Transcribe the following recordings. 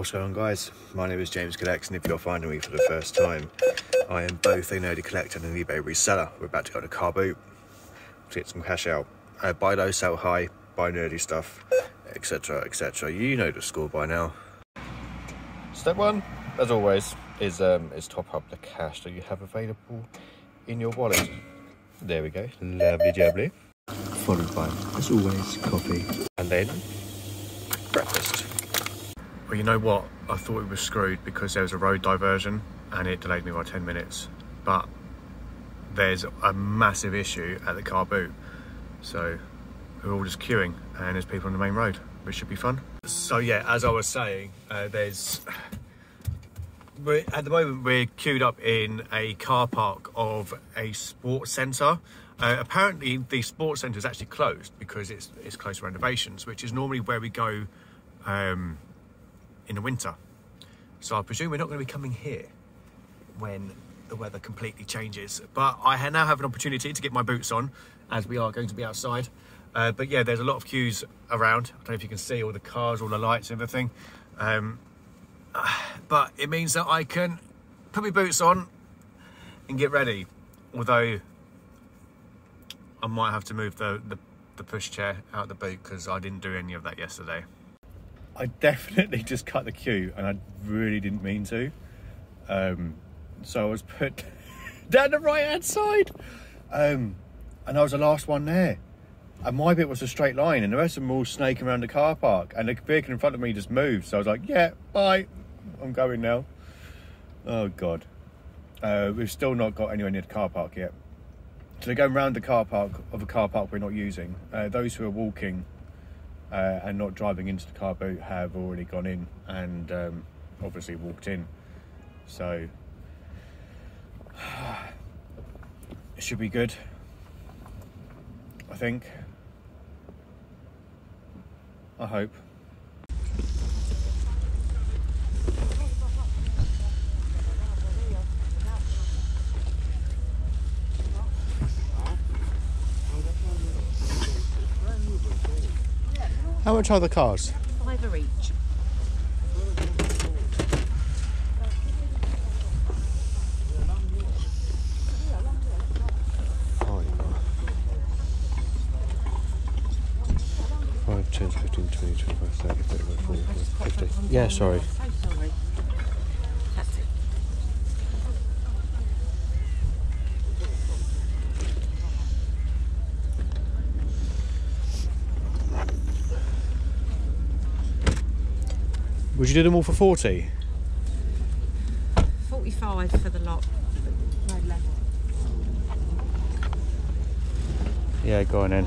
What's going on guys? My name is James Collects and if you're finding me for the first time, I am both a nerdy collector and an eBay reseller. We're about to go to car boot to get some cash out. Uh, buy low, sell high, buy nerdy stuff, etc, etc. You know the score by now. Step one, as always, is um, is top up the cash that you have available in your wallet. There we go, lovely jubbly. Followed by, as always, coffee. And then. Well, you know what? I thought we were screwed because there was a road diversion and it delayed me by 10 minutes. But there's a massive issue at the car boot. So we're all just queuing and there's people on the main road, which should be fun. So yeah, as I was saying, uh, there's... We're, at the moment, we're queued up in a car park of a sports centre. Uh, apparently, the sports centre is actually closed because it's it's closed for renovations, which is normally where we go um, in the winter. So I presume we're not going to be coming here when the weather completely changes. But I now have an opportunity to get my boots on as we are going to be outside. Uh, but yeah, there's a lot of queues around. I don't know if you can see all the cars, all the lights, everything. Um, but it means that I can put my boots on and get ready. Although I might have to move the, the, the push chair out the boot because I didn't do any of that yesterday. I definitely just cut the queue and I really didn't mean to. Um, so I was put down the right hand side. Um, and I was the last one there. And my bit was a straight line and the rest of them all snaking around the car park and the vehicle in front of me just moved. So I was like, yeah, bye. I'm going now. Oh God. Uh, we've still not got anywhere near the car park yet. So they're going around the car park of a car park we're not using. Uh, those who are walking uh, and not driving into the car boot have already gone in and um, obviously walked in. So it should be good. I think. I hope. How much are the cars? Fiver each. Five, 10, 15, 20, 25, 30, 35, 40, 50. Yeah, sorry. That's it. Would you do them all for 40? 45 for the lot. Road level. Yeah, go on in.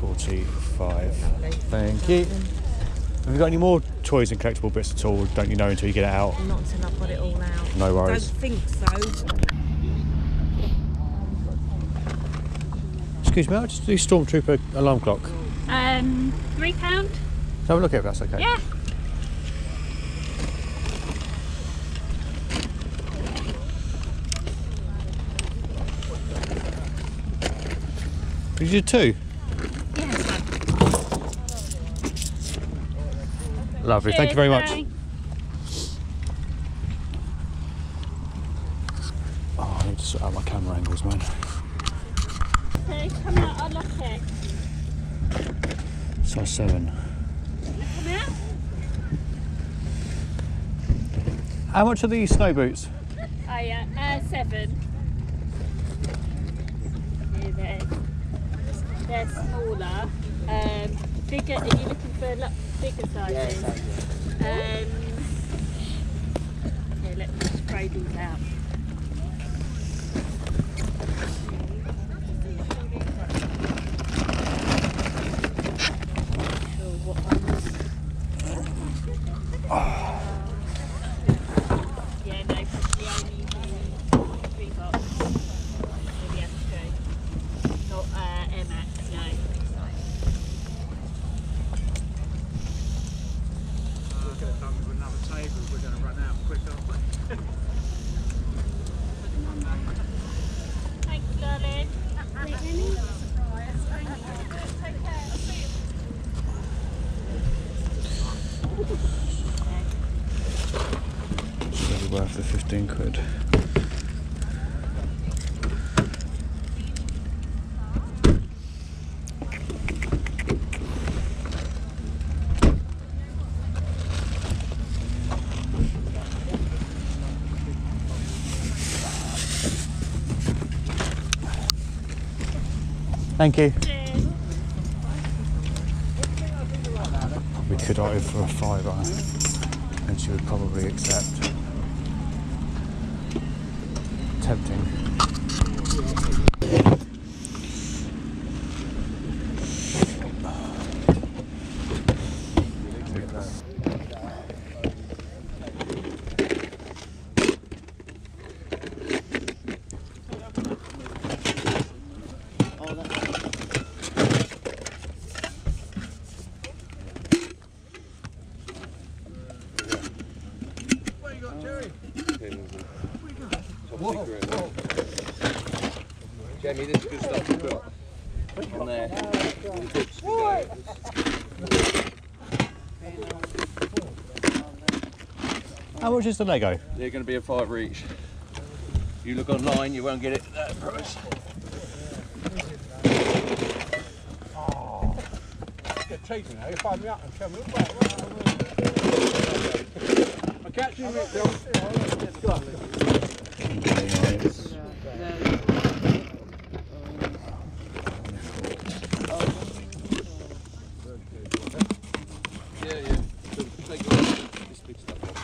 45. Thank you. Have you got any more toys and collectible bits at all? Don't you know until you get it out? Not until I've got it all out. No worries. Don't think so. Excuse me, I'll just do Stormtrooper alarm clock. Um, three pound? have a look at it that's okay. Yeah. Did you two? Yes. Lovely, thank you very much. Cheers, Oh, I need to sort out my camera angles, man. Okay, come out, I'll lock it. Size 7. How much are these snow boots? Oh yeah, uh, seven. They're, they're smaller. Um, bigger, are you looking for lo- bigger sizes? Um, yeah, let me spray these out. Sure what ones. Yeah, no, probably only the three box. Maybe have to go. Not uh, Air Max, no. We're going to come with another table. We're going to run out quick, aren't we? Thanks, darling. It's really worth the 15 quid. Thank you. We could offer for a fiver, and she would probably accept. Tempting. Jamie, this is good stuff to put on there. The books can go. How much is the Lego? They're going to be a fiver each. You look online, you won't get it at that price. Get chasing now. You find me up and come look back. I'll catch you, mate. Yeah, yeah. So take this big stuff off.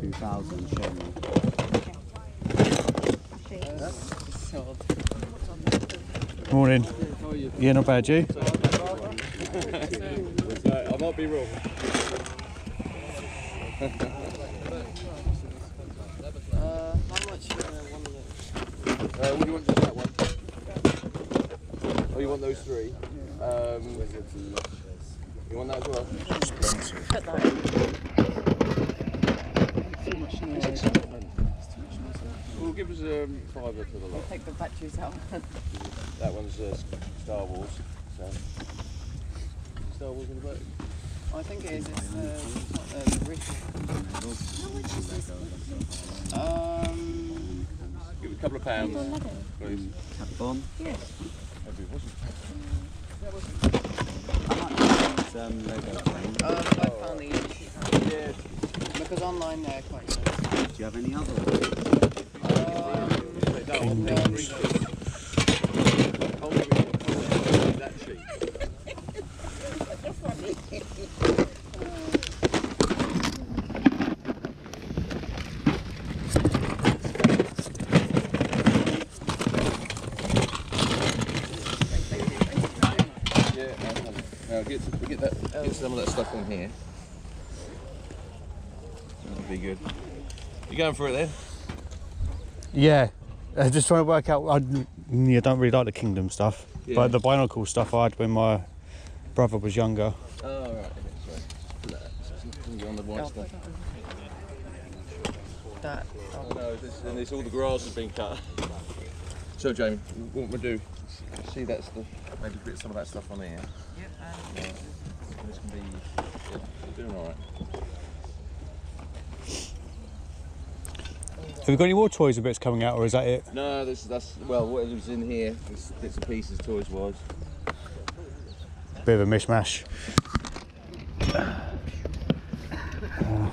Two thousand. Morning. Yeah, not bad, you? I might be wrong. Uh, what do you want just that one? Oh, you want those three? Um, you want that as well? Put that in. Well, give us um, fiver for the lot. Take the batteries out. That one's uh, Star Wars. So. Star Wars in the boat. I think it is. It's uh, not the original. Um, Give it a couple of pounds, please. Bon. Every wasn't. Um, Lego uh, I found these. Yeah. Because online they're quite expensive. Do you have any other? Take that one. Take three sheets. Hold it, hold it, that sheet. Yeah, okay. now get, we get that, get some of that here. That'll be good. You going for it then? Yeah, I just trying to work out. I, yeah, don't really like the kingdom stuff, Yeah. but the Bionicle stuff I had when my brother was younger. Oh, right. Okay, sorry. No, it's gonna be on the white stuff. That. Oh, no, this, and it's all the grass has been cut. So, Jamie, what we do? See that stuff? Maybe put some of that stuff on here. Yeah. Uh, this can be. Yeah, you're doing all right. Have you got any more toys and bits coming out, or is that it? No, this that's well, what was in here? This bits and pieces, toys wise. Bit of a mishmash.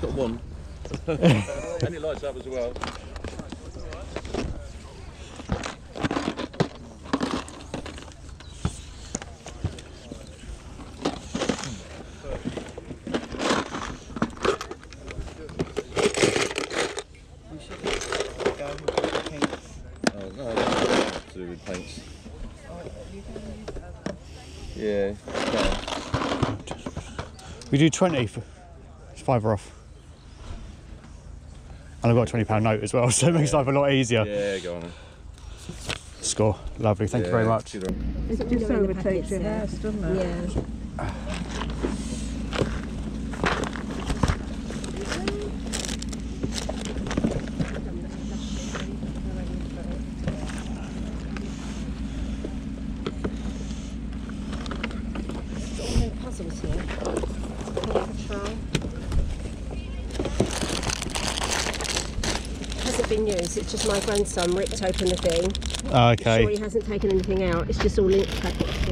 You've got one. and it lights up as well. We should go with the pink. Oh, no, that's nothing to do with paints. Yeah. Okay. Do 20 for it's fiver off. And I've got a 20 pound note as well, so it makes life a lot easier. Yeah, go on. then. Score. Lovely. Thank you very much. It just overtakes your house, doesn't it? Yeah. been used. It's just my grandson ripped open the thing. Oh, Sure, he hasn't taken anything out. It's just all lint packets.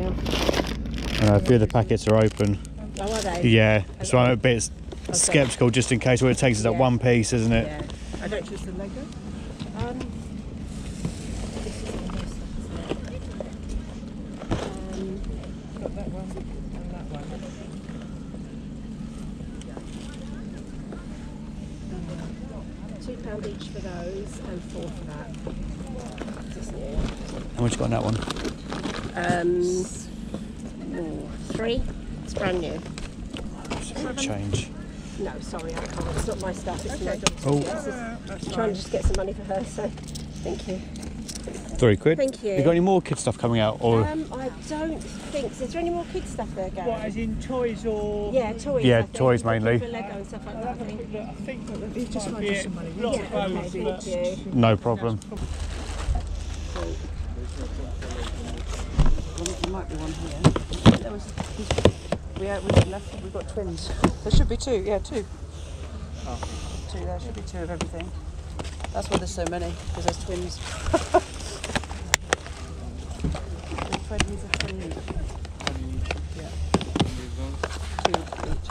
Uh, a few of the packets are open. Oh, are they? Yeah, so I'm a bit skeptical just in case all it takes is that Yeah. one piece, isn't it? Yeah. I don't trust the Lego. Um, this is the most um, Got that one and that one. two pound each for those and four for that. Is? How much you got on that one? Um, ooh, three. It's brand new. Change. No, sorry, I can't. It's not my stuff. It's my daughter's. Oh. This is trying to just get some money for her. So, thank you. Three quid. Thank you. You got any more kid stuff coming out? Or Um, I don't think. Is there any more kid stuff there, Gary? What, as in toys or? Yeah, toys. Yeah, I think. toys mainly. For Lego and stuff like that. I think. I think that He's just might wanted be some money. Yeah, of okay, thank you. no problem. There might be one here. There was, we, had, we left, we've got twins. There should be two, yeah, two. Two, there should be two of everything. That's why there's so many, because there's twins. the twins are twins. Yeah. Two each,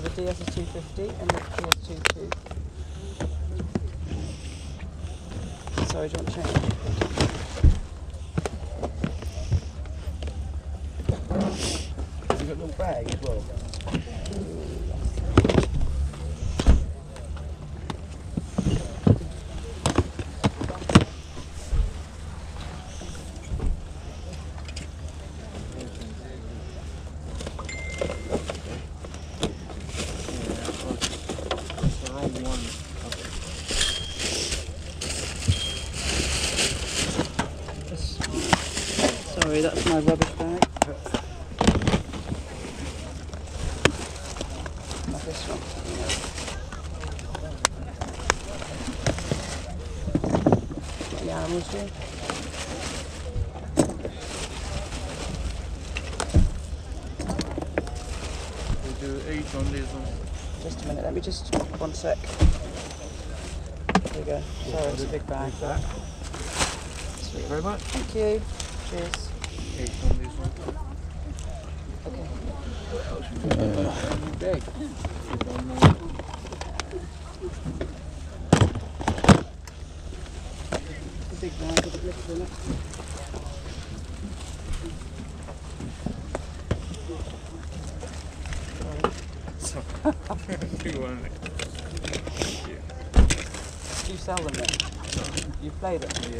that's the, DS is 250 and the PS2 two. Sorry, do you want to change? Have you got a little bag as well? Sorry, that's my rubbish bag. Not this one. Got the animals here. We do eight on this one. Just a minute, let me just, one sec. There you go. Sorry, it's a big bag. That. Thank you very much. Thank you. Cheers. On. Big. It's a big bag with a glitter in it. Two on it. Do you sell them then? You play them? Yeah.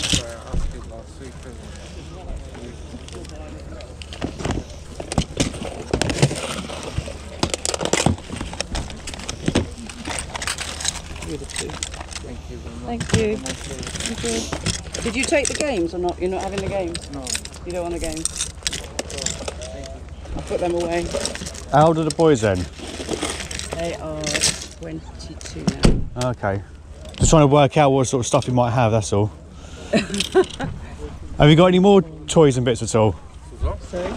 Sorry, I asked you last week. isn't it? You're. Thank you very much. Thank you. Have a nice day. Thank you. Did you take the games or not? You're not having the games? No. You don't want the games? I'll put them away. How old are the boys then? They are 22 now. Okay. Just trying to work out what sort of stuff you might have, that's all. have you got any more toys and bits at all? Sorry?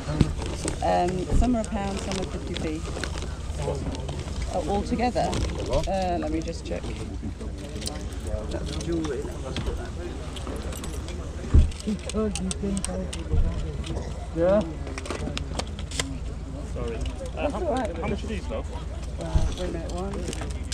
Um, some are a pound, some are 50p. Oh, all together? Uh, let me just check. That's jewellery. Yeah? Sorry. That's all right. How much are these, love? Uh, wait a minute, one.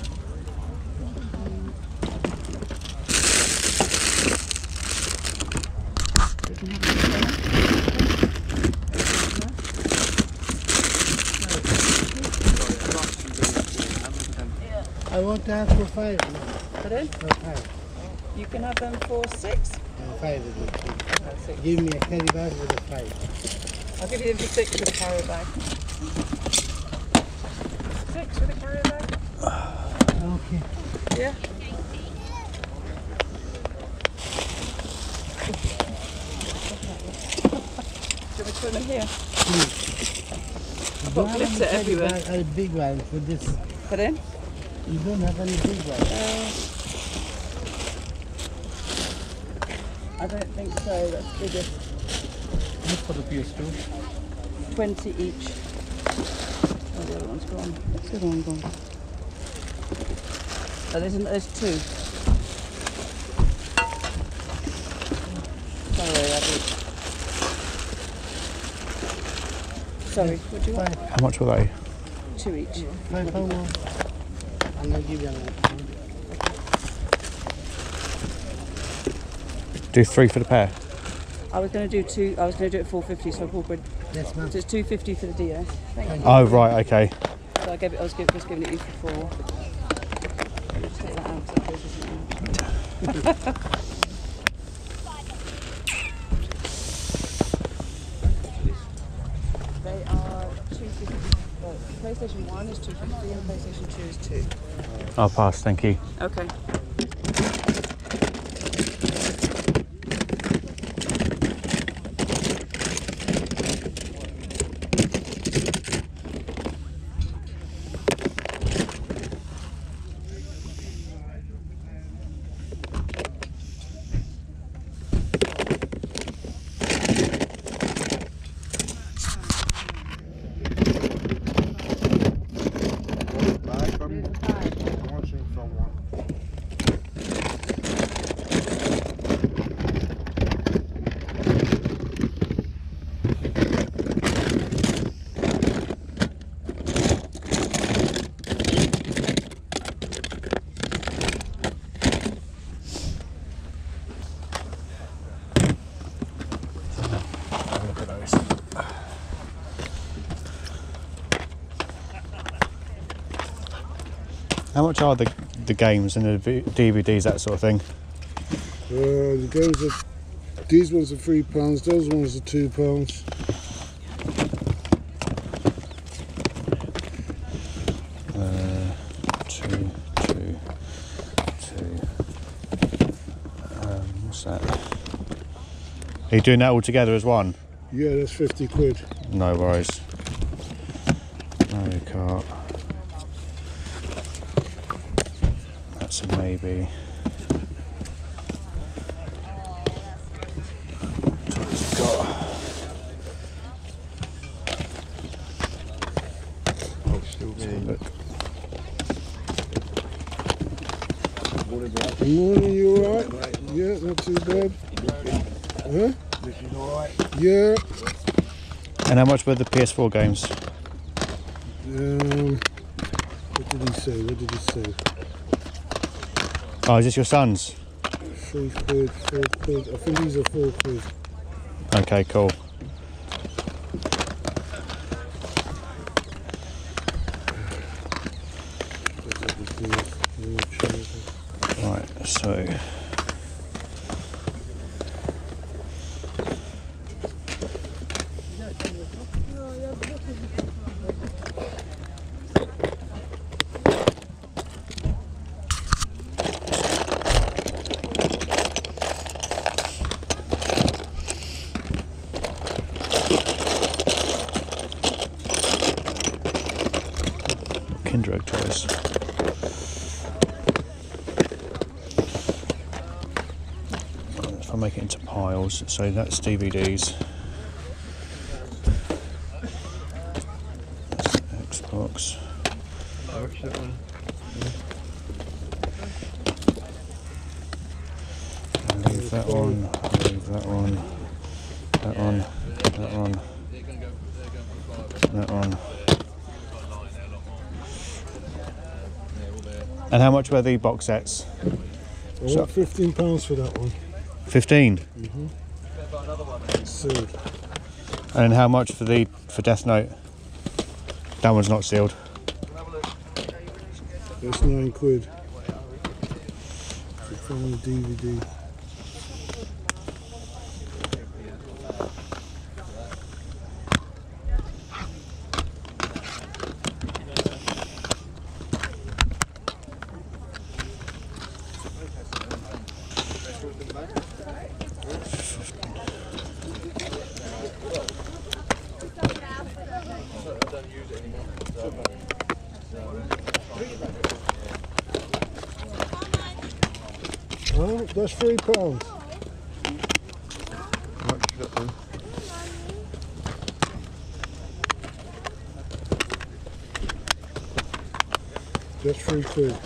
Want to ask for five. Pardon? For five. You can have them for six. Uh, five is six. Give me a carry bag with a five. I'll give you them for six with a carrier bag. Six with a carry bag? Okay. Yeah. Do you want to put them here? I've got glitter everywhere. Bag, a big one for this. Put in? You don't have any big ones? Uh, I don't think so. That's bigger. Not for the PS2. 20 each. Oh, the other one's gone. What's the other one gone? Oh, there's, an- there's two. Sorry, Abby. Sorry, what do you want? How much were they? Two each. Five Do three for the pair. I was going to do two. I was going to do it 450, so four quid. Yes, ma'am. So it's 250 for the DS. Thank you. Oh right, okay. So I gave it. I was giving, just giving it you for four. Take that out. 250 and PlayStation 2 is 2. I'll pass, thank you. Okay. How much are the the games and the DVDs, that sort of thing? Uh, the games are, these ones are three pounds, those ones are two pounds. Uh, two, two, two. Um, what's that? Are you doing that all together as one? Yeah, that's 50 quid. No worries. Mario Kart. That's a maybe. What has it. Good morning, you alright? Yeah, not too bad. Huh? Yeah. And how much were the PS4 games? Um, what did he say? What did he say? Oh, is this your son's? Three quid, four quid. I think these are four quid. Okay, cool. That's everything. Yeah, sure. Right, so. Kinder Egg toys. If I make it into piles, so that's DVDs. That's Xbox. I'll leave that one, leave that one, that one, that one, that one. And how much were the box sets? I So- want 15 pounds for that one. 15. Mm-hmm. Sealed. And how much for the for Death Note? That one's not sealed. That's nine quid. For family DVD. Oh, that's three pounds. Much is that one? That's three quid.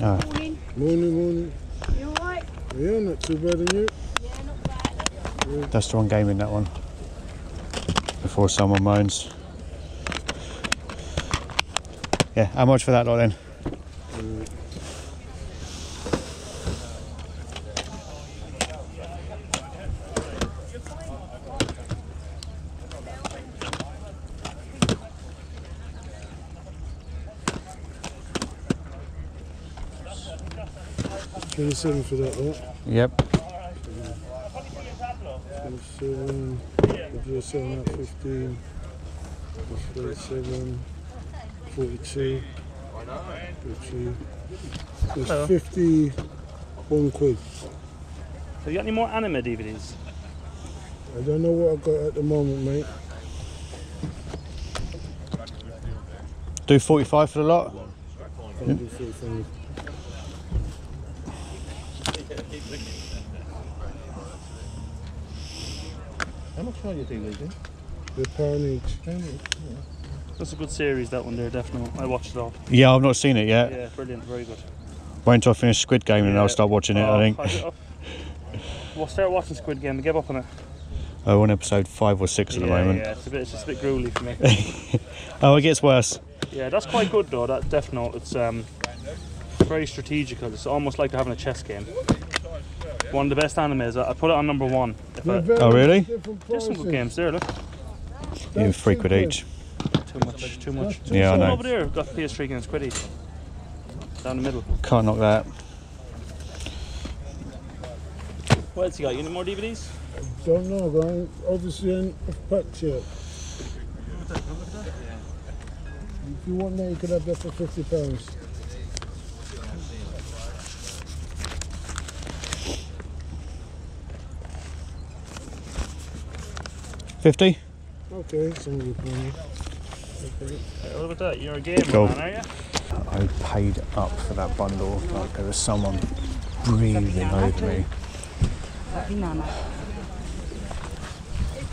Ah, Morning. Morning, morning. You alright? Yeah, not too bad, and you? Yeah, not bad. That's the wrong game in that one. Before someone moans. Yeah, how much for that lot then? Twenty-seven for that, right? Yep. Twenty-seven. If you're selling at fifteen. That's Thirty-seven. Forty-two. Forty-two. That's fifty-one quid. Have you got any more anime DVDs? I don't know what I've got at the moment, mate. Do 45 for the lot? Can't do 45. How much are you DVD? The pound each. That's a good series, that one there, definitely. I watched it all. Yeah, I've not seen it yet. Yeah, brilliant, very good. Wait until I finish Squid Game and I'll start watching it, Oh, I think. did- oh. We'll start watching Squid Game and give up on it. I'm on episode 5 or 6 at the moment. Yeah, it's, a bit, it's just a bit gruely for me. Oh, it gets worse. yeah, that's quite good though, that Death Note. It's um, very strategical. It's almost like having a chess game. One of the best animes. I I put it on number one. If I, They're very Oh, really? different there's some good games there, look. Yeah, That's three quid each. Too much, too much. That's two Yeah, I know. over there got PS3 games quid each. Down the middle. Can't knock that. What else you got? You need more DVDs? Don't know, guys. Obviously, in off pack yet. If you want that, you could have that for fifty pounds. Fifty? Okay, sounds good for me. Okay. What about that? You're a gamer Cool. man, are you? I paid up for that bundle. Like there was someone breathing over me.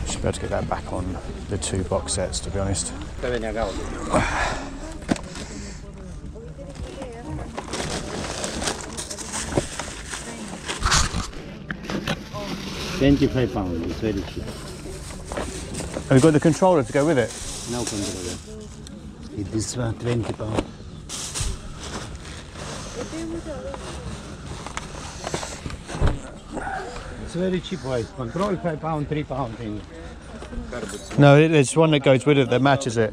Should be able to get that back on the two box sets, to be honest. Twenty-five pounds. It's very cheap. Have you got the controller to go with it? No controller. It- This one twenty pounds. It's very cheap price. Control five pound, three pound thing. No, it- it's one that goes with it that matches it.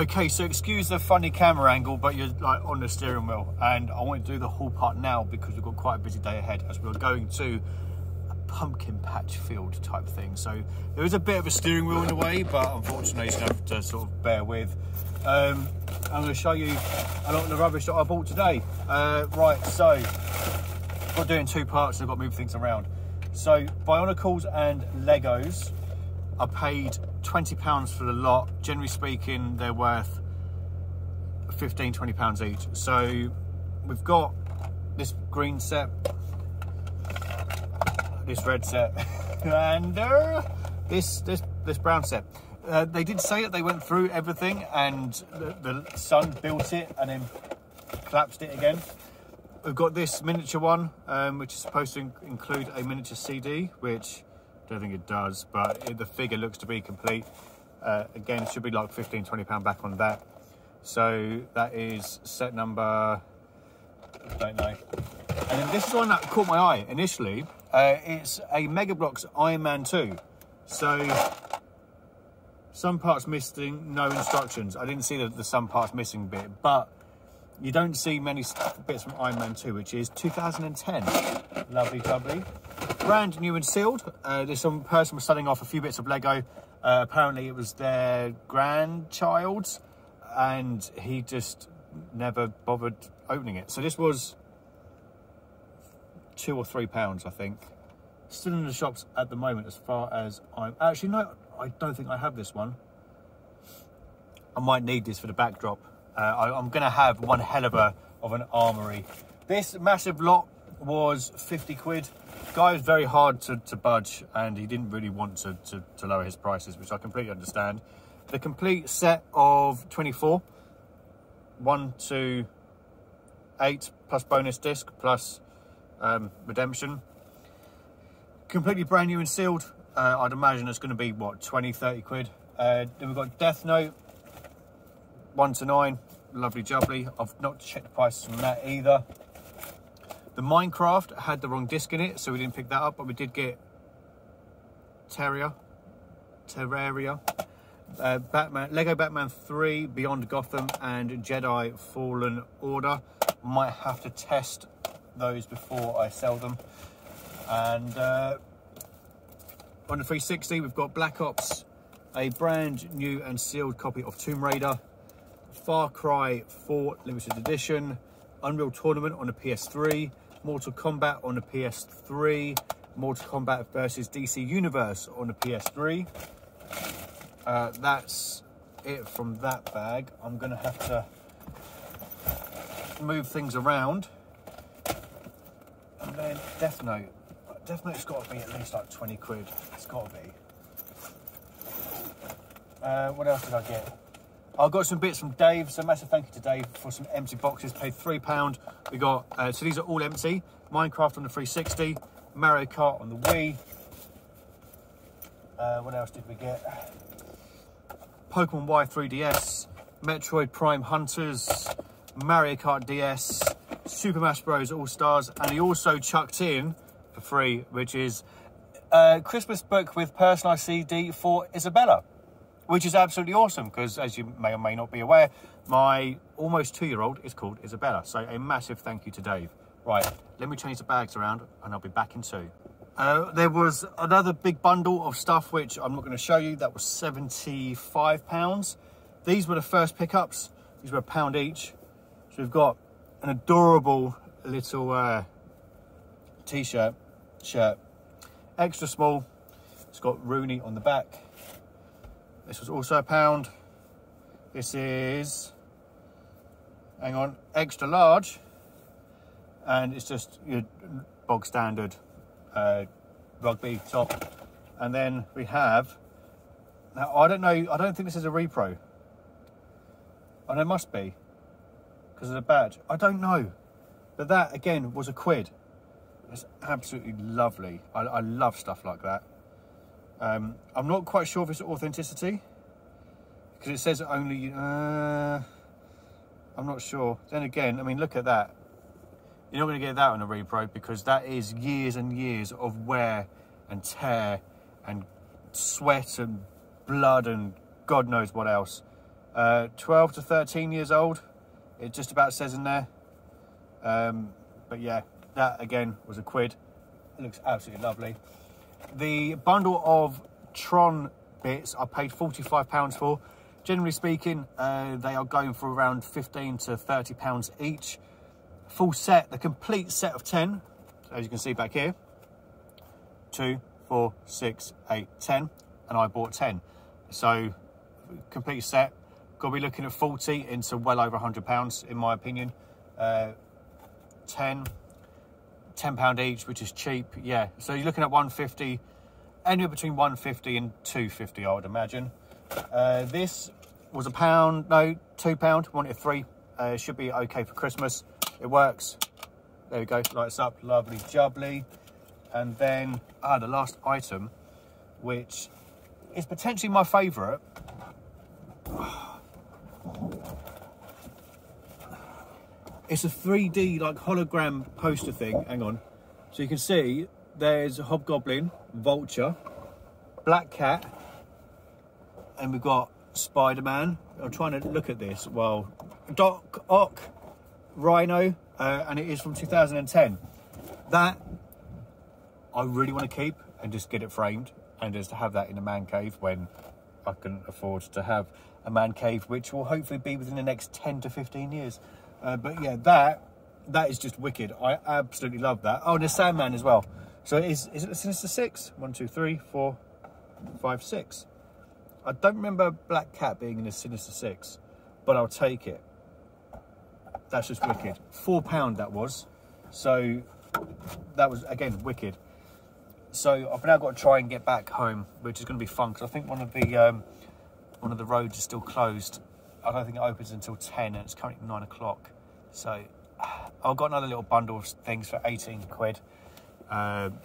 Okay, so excuse the funny camera angle, but you're like on the steering wheel, and I want to do the haul part now because we've got quite a busy day ahead as we're going to a pumpkin patch field type thing. So there is a bit of a steering wheel in the way, but unfortunately, to have to sort of bear with. Um, I'm going to show you a lot of the rubbish that I bought today. Uh, right, so I've got two parts. So I've got to move things around. So Bionicles and Legos. I paid twenty pounds for the lot. Generally speaking, they're worth 15 20 pounds each. So we've got this green set, this red set, and uh, this this this brown set. Uh, they did say that they went through everything and the, the sun built it and then collapsed it again. we've got this miniature one, um, which is supposed to in- include a miniature CD, which don't think it does, but the figure looks to be complete. Uh, again, it should be like 15, 20 pound back on that. So that is set number, don't know. And then this is one that caught my eye initially. Uh, it's a Mega Bloks Iron Man 2. So some parts missing, no instructions. I didn't see the, the some parts missing bit, but you don't see many bits from Iron Man 2, which is 2010. Lovely, lovely. Brand new and sealed. Uh, there's some person was selling off a few bits of Lego. Uh, apparently, it was their grandchild's, and he just never bothered opening it. So this was two or three pounds, I think. Still in the shops at the moment, as far as I'm actually no, I don't think I have this one. I might need this for the backdrop. Uh, I, I'm going to have one hell of a of an armory. This massive lot was 50 quid. Guy was very hard to, to budge, and he didn't really want to, to, to lower his prices, which I completely understand. The complete set of 24, one, two, eight plus bonus disc plus um, redemption. Completely brand new and sealed. Uh, I'd imagine it's going to be what 20, 30 quid. Uh, then we've got Death Note, one to nine, lovely jubbly. I've not checked the prices on that either. The Minecraft had the wrong disc in it, so we didn't pick that up, but we did get Terraria, Terraria, uh, Batman, Lego Batman 3, Beyond Gotham, and Jedi Fallen Order. Might have to test those before I sell them. And uh, on the 360, we've got Black Ops, a brand new and sealed copy of Tomb Raider, Far Cry 4 Limited Edition, Unreal Tournament on the PS3, Mortal Kombat on the PS3, Mortal Kombat versus DC Universe on the PS3. Uh, that's it from that bag. I'm going to have to move things around. And then Death Note. Death Note's got to be at least like 20 quid. It's got to be. Uh, what else did I get? I got some bits from Dave, so massive thank you to Dave for some empty boxes. Paid £3. We got, uh, so these are all empty. Minecraft on the 360, Mario Kart on the Wii. Uh, what else did we get? Pokemon Y 3DS, Metroid Prime Hunters, Mario Kart DS, Super Smash Bros. All Stars, and he also chucked in for free, which is a Christmas book with personalised CD for Isabella, which is absolutely awesome because, as you may or may not be aware, my almost two year old is called Isabella. So, a massive thank you to Dave. Right, let me change the bags around and I'll be back in two. Uh, there was another big bundle of stuff which I'm not going to show you. That was £75. These were the first pickups. These were a pound each. So we've got an adorable little uh, t-shirt, shirt, extra small. It's got Rooney on the back. This was also a pound. This is, hang on, extra large. And it's just your bog standard uh, rugby top. And then we have, now I don't know, I don't think this is a repro. And it must be, because of the badge. I don't know. But that, again, was a quid. It's absolutely lovely. I, I love stuff like that. Um, I'm not quite sure if it's authenticity, because it says only, uh, I'm not sure. Then again, I mean, look at that. You're not going to get that on a repro because that is years and years of wear and tear and sweat and blood and God knows what else. Uh, 12 to 13 years old, it just about says in there. Um, but yeah, that again was a quid. It looks absolutely lovely. The bundle of Tron bits I paid £45 for. Generally speaking, uh, they are going for around 15 to 30 pounds each full set, the complete set of 10, as you can see back here, two, four, six, eight, 10, and I bought 10. So, complete set, got to be looking at 40 into well over 100 pounds, in my opinion. Uh, 10, 10 pound each, which is cheap, yeah. So you're looking at 150, anywhere between 150 and 250, I would imagine. Uh, this was a pound, no, two pound, wanted three. Uh, should be okay for Christmas. It works. There we go, lights up, lovely jubbly. And then, ah, the last item, which is potentially my favourite. It's a 3D like hologram poster thing. Hang on. So you can see there's a Hobgoblin, Vulture, Black Cat, and we've got Spider-Man. I'm trying to look at this. Well, Doc Ock, Rhino, uh, and it is from 2010. That I really want to keep and just get it framed and just have that in a man cave when I can afford to have a man cave, which will hopefully be within the next 10 to 15 years. Uh, but yeah, that that is just wicked. I absolutely love that. Oh, and the Sandman as well. So it is is it a Sinister Six? One, two, three, four, five, six. I don't remember Black Cat being in a Sinister Six, but I'll take it. That's just wicked. Four pound that was. So that was again wicked. So I've now got to try and get back home, which is going to be fun because I think one of the um, one of the roads is still closed. I don't think it opens until ten, and it's currently nine o'clock. So I've got another little bundle of things for eighteen quid. Um,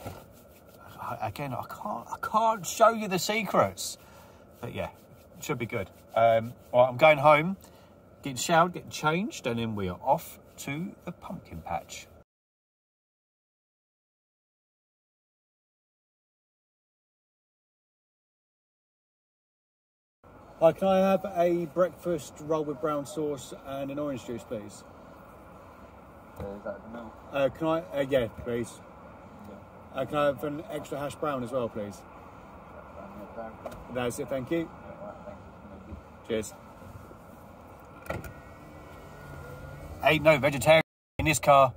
again, I can't I can't show you the secrets, but yeah, should be good. Um, I'm going home, getting showered, getting changed, and then we are off to the pumpkin patch. Hi, can I have a breakfast roll with brown sauce and an orange juice, please? is that the milk? Uh, can I? Uh, yeah, please. Uh, can I have an extra hash brown as well, please? That's it. Thank you. Cheers. Ain't no vegetarian in this car.